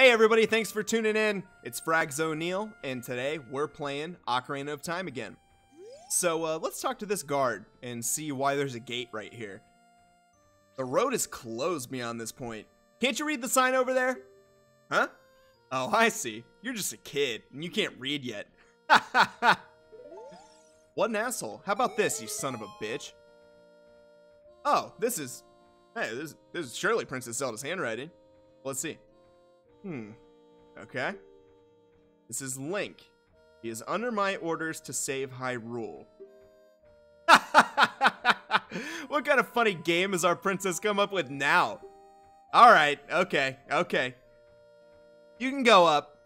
Hey everybody, thanks for tuning in. It's Frags O Neil, and today we're playing Ocarina of Time again. So uh, let's talk to this guard and see why there's a gate right here. The road is closed beyond this point. Can't you read the sign over there? Huh? Oh, I see. You're just a kid, and you can't read yet. what an asshole. How about this, you son of a bitch? Oh, this is... Hey, this, this is surely Princess Zelda's handwriting. Let's see. Hmm. Okay. This is Link. He is under my orders to save Hyrule. what kind of funny game has our princess come up with now? Alright, okay, okay. You can go up.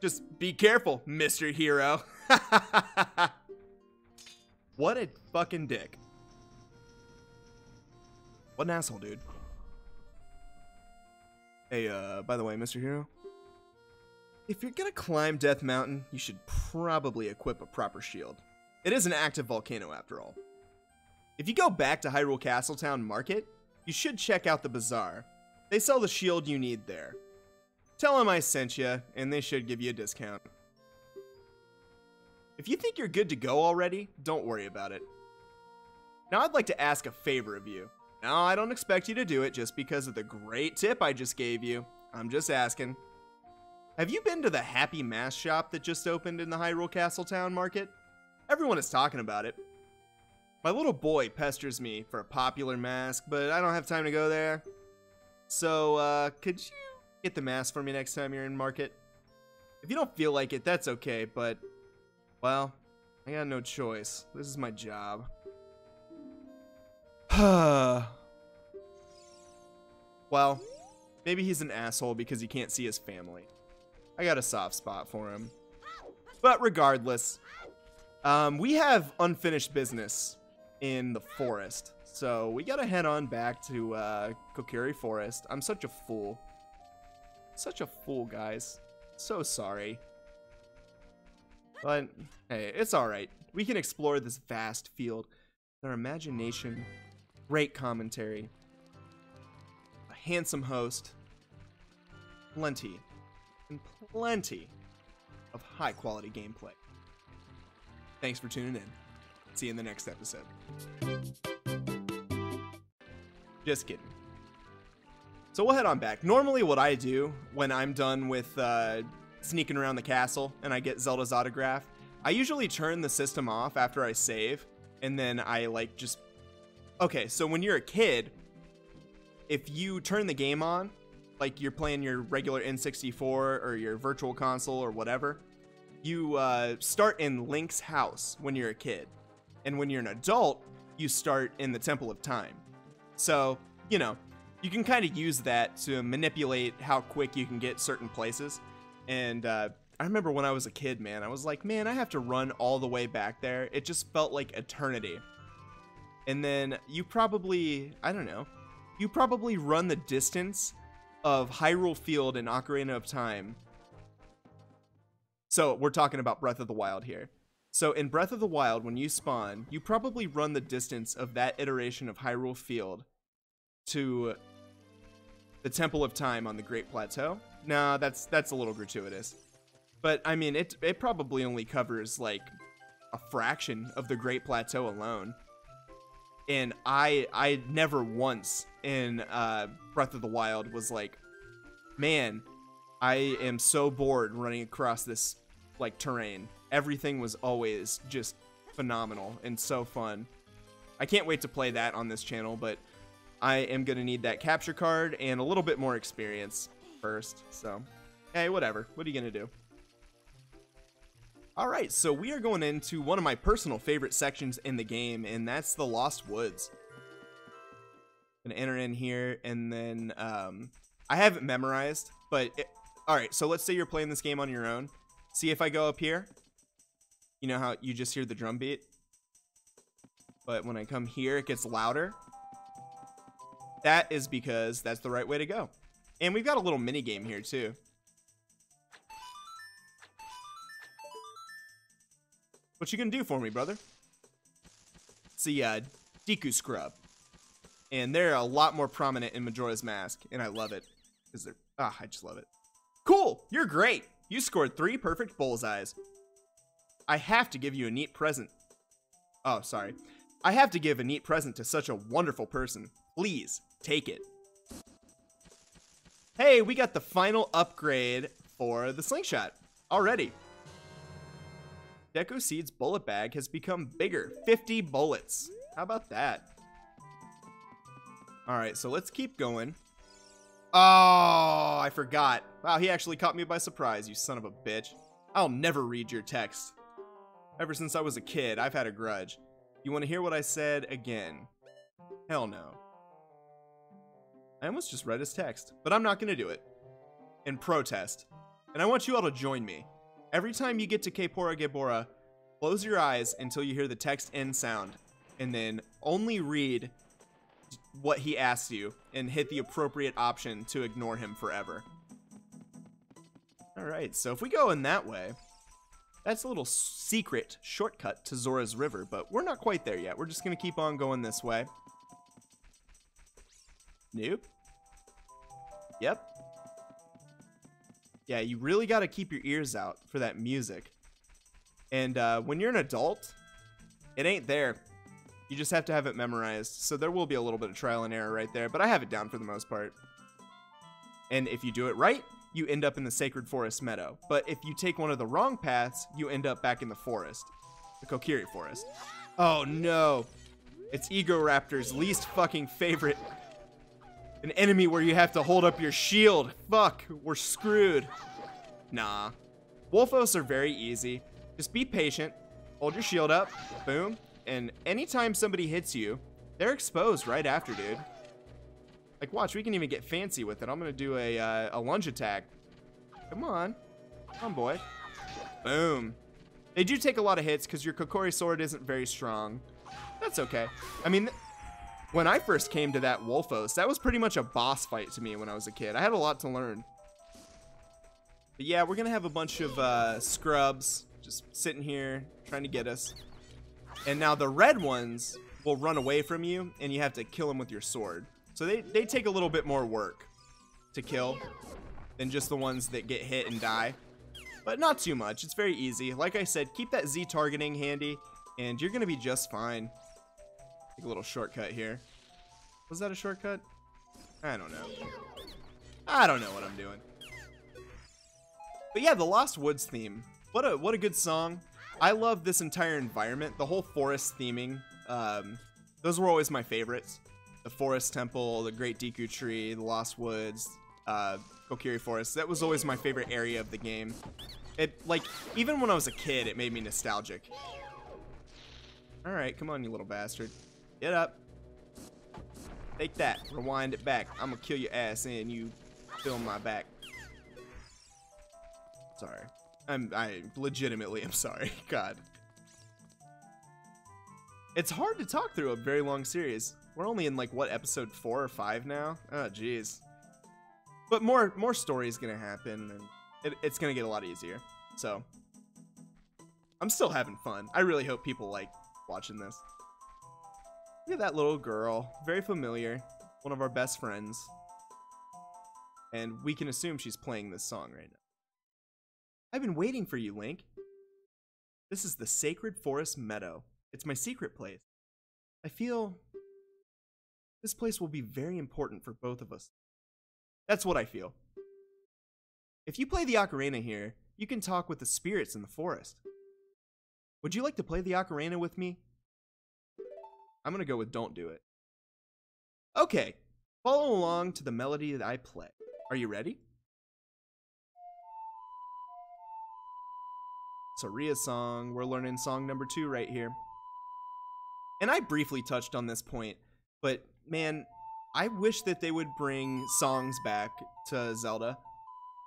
Just be careful, Mr. Hero. what a fucking dick. What an asshole, dude. Hey, uh, by the way, Mr. Hero, if you're gonna climb Death Mountain, you should probably equip a proper shield. It is an active volcano after all. If you go back to Hyrule Castletown Market, you should check out the bazaar. They sell the shield you need there. Tell them I sent you, and they should give you a discount. If you think you're good to go already, don't worry about it. Now I'd like to ask a favor of you. Now, I don't expect you to do it just because of the great tip I just gave you. I'm just asking. Have you been to the Happy Mask shop that just opened in the Hyrule Castle Town market? Everyone is talking about it. My little boy pesters me for a popular mask, but I don't have time to go there. So, uh, could you get the mask for me next time you're in market? If you don't feel like it, that's okay, but, well, I got no choice. This is my job. well, maybe he's an asshole because he can't see his family. I got a soft spot for him. But regardless, um, we have unfinished business in the forest. So we gotta head on back to uh, Kokiri Forest. I'm such a fool. Such a fool, guys. So sorry. But, hey, it's alright. We can explore this vast field. Our imagination Great commentary. A handsome host. Plenty, and plenty of high quality gameplay. Thanks for tuning in. See you in the next episode. Just kidding. So we'll head on back. Normally, what I do when I'm done with uh, sneaking around the castle and I get Zelda's autograph, I usually turn the system off after I save, and then I like just okay, so when you're a kid, if you turn the game on, like you're playing your regular N64 or your virtual console or whatever, you uh, start in Link's house when you're a kid. And when you're an adult, you start in the Temple of Time. So, you know, you can kind of use that to manipulate how quick you can get certain places. And uh, I remember when I was a kid, man, I was like, man, I have to run all the way back there. It just felt like eternity. And then you probably, I don't know, you probably run the distance of Hyrule Field in Ocarina of Time. So we're talking about Breath of the Wild here. So in Breath of the Wild, when you spawn, you probably run the distance of that iteration of Hyrule Field to the Temple of Time on the Great Plateau. Nah, that's that's a little gratuitous. But I mean, it it probably only covers like a fraction of the Great Plateau alone and I I never once in uh, Breath of the Wild was like, man, I am so bored running across this like terrain. Everything was always just phenomenal and so fun. I can't wait to play that on this channel, but I am gonna need that capture card and a little bit more experience first. So, hey, whatever. What are you gonna do? Alright, so we are going into one of my personal favorite sections in the game, and that's the Lost Woods. Gonna enter in here, and then, um, I have it memorized, but, alright, so let's say you're playing this game on your own. See if I go up here, you know how you just hear the drum beat? But when I come here, it gets louder. That is because that's the right way to go. And we've got a little mini game here, too. What you gonna do for me, brother? It's the uh, Deku Scrub. And they're a lot more prominent in Majora's Mask, and I love it. Because they're, ah, I just love it. Cool, you're great. You scored three perfect bullseyes. I have to give you a neat present. Oh, sorry. I have to give a neat present to such a wonderful person. Please, take it. Hey, we got the final upgrade for the slingshot already. Deku Seed's bullet bag has become bigger. 50 bullets. How about that? Alright, so let's keep going. Oh, I forgot. Wow, he actually caught me by surprise, you son of a bitch. I'll never read your text. Ever since I was a kid, I've had a grudge. You want to hear what I said again? Hell no. I almost just read his text, but I'm not going to do it. In protest. And I want you all to join me. Every time you get to Kepora Gebora, close your eyes until you hear the text end sound, and then only read what he asks you and hit the appropriate option to ignore him forever. Alright, so if we go in that way, that's a little secret shortcut to Zora's River, but we're not quite there yet. We're just going to keep on going this way. Nope. Yep. Yeah, you really got to keep your ears out for that music. And uh, when you're an adult, it ain't there. You just have to have it memorized. So there will be a little bit of trial and error right there, but I have it down for the most part. And if you do it right, you end up in the Sacred Forest Meadow. But if you take one of the wrong paths, you end up back in the forest. The Kokiri Forest. Oh no. It's Egoraptor's least fucking favorite. An enemy where you have to hold up your shield. Fuck, we're screwed. Nah. Wolfos are very easy. Just be patient. Hold your shield up. Boom and anytime somebody hits you, they're exposed right after, dude. Like, watch, we can even get fancy with it. I'm gonna do a, uh, a lunge attack. Come on. Come on, boy. Boom. They do take a lot of hits because your Kokiri sword isn't very strong. That's okay. I mean, when I first came to that Wolfos, that was pretty much a boss fight to me when I was a kid. I had a lot to learn. But yeah, we're gonna have a bunch of uh, scrubs just sitting here trying to get us. And now the red ones will run away from you, and you have to kill them with your sword. So they, they take a little bit more work to kill than just the ones that get hit and die. But not too much. It's very easy. Like I said, keep that Z targeting handy, and you're to be just fine. Take a little shortcut here. Was that a shortcut? I don't know. I don't know what I'm doing. But yeah, the Lost Woods theme. What a what a good song. I love this entire environment, the whole forest theming. Um, those were always my favorites. The Forest Temple, the Great Deku Tree, the Lost Woods, uh, Kokiri Forest. That was always my favorite area of the game. It, like, even when I was a kid, it made me nostalgic. Alright, come on, you little bastard. Get up. Take that. Rewind it back. I'm gonna kill your ass and you film my back. Sorry. I'm I legitimately am sorry. God. It's hard to talk through a very long series. We're only in like what episode 4 or 5 now? Oh jeez. But more more stories going to happen and it, it's to get a lot easier. So I'm still having fun. I really hope people like watching this. Look at that little girl. Very familiar. One of our best friends. And we can assume she's playing this song right now. I've been waiting for you, Link. This is the Sacred Forest Meadow. It's my secret place. I feel this place will be very important for both of us. That's what I feel. If you play the ocarina here, you can talk with the spirits in the forest. Would you like to play the ocarina with me? I'm gonna go with don't do it. Okay, follow along to the melody that I play. Are you ready? It's a Saria's song. We're learning song number two right here. And I briefly touched on this point, but man, I wish that they would bring songs back to Zelda.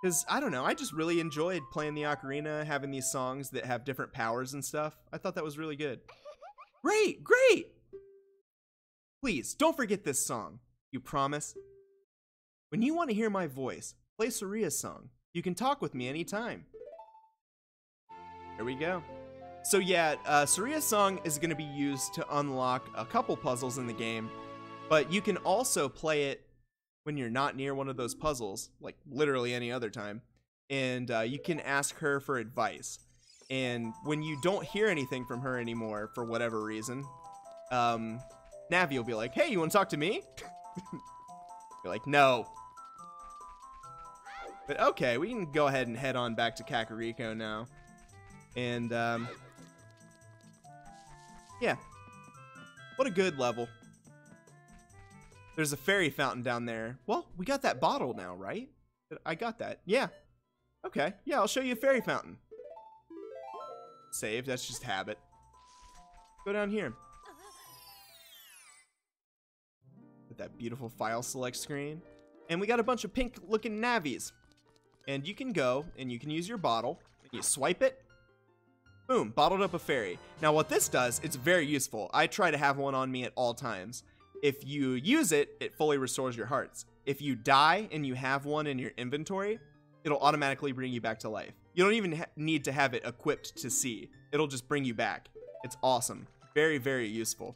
Because, I don't know, I just really enjoyed playing the ocarina, having these songs that have different powers and stuff. I thought that was really good. Great, great! Please, don't forget this song. You promise? When you want to hear my voice, play Saria's song. You can talk with me anytime. Here we go. So yeah, uh, Saria's song is going to be used to unlock a couple puzzles in the game, but you can also play it when you're not near one of those puzzles, like literally any other time. and uh, you can ask her for advice. And when you don't hear anything from her anymore for whatever reason, um, Navi will be like, "Hey, you want to talk to me?" You're like, "No." But okay, we can go ahead and head on back to Kakariko now. And um, yeah, what a good level. There's a fairy fountain down there. Well, we got that bottle now, right? I got that. Yeah. Okay. Yeah, I'll show you a fairy fountain. Save. That's just habit. Go down here. With that beautiful file select screen. And we got a bunch of pink looking Navis. And you can go and you can use your bottle. You swipe it. Boom, bottled up a fairy. Now what this does, it's very useful. I try to have one on me at all times. If you use it, it fully restores your hearts. If you die and you have one in your inventory, it'll automatically bring you back to life. You don't even need to have it equipped to see. It'll just bring you back. It's awesome. Very, very useful.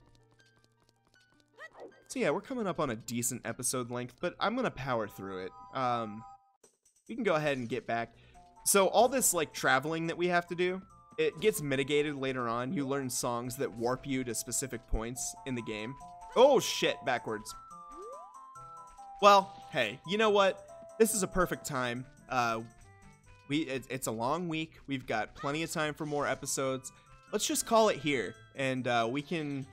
So yeah, we're coming up on a decent episode length, but I'm to power through it. Um, we can go ahead and get back. So all this like traveling that we have to do, it gets mitigated later on. You learn songs that warp you to specific points in the game. Oh shit, backwards. Well, hey, you know what? This is a perfect time. Uh, we it, it's a long week. We've got plenty of time for more episodes. Let's just call it here, and uh, we can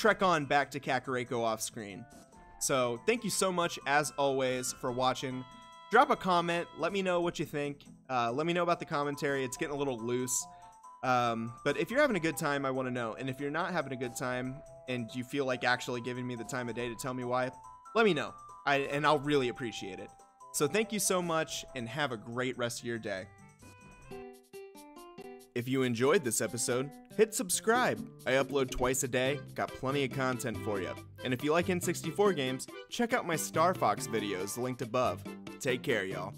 trek on back to Kakariko off screen. So thank you so much, as always, for watching. Drop a comment. Let me know what you think. Uh, let me know about the commentary. It's getting a little loose. Um, but if you're having a good time, I want to know. And if you're not having a good time and you feel like actually giving me the time of day to tell me why, let me know. I, and I'll really appreciate it. So thank you so much and have a great rest of your day. If you enjoyed this episode, hit subscribe. I upload twice a day, got plenty of content for you. And if you like N64 games, check out my Star Fox videos linked above. Take care, y'all.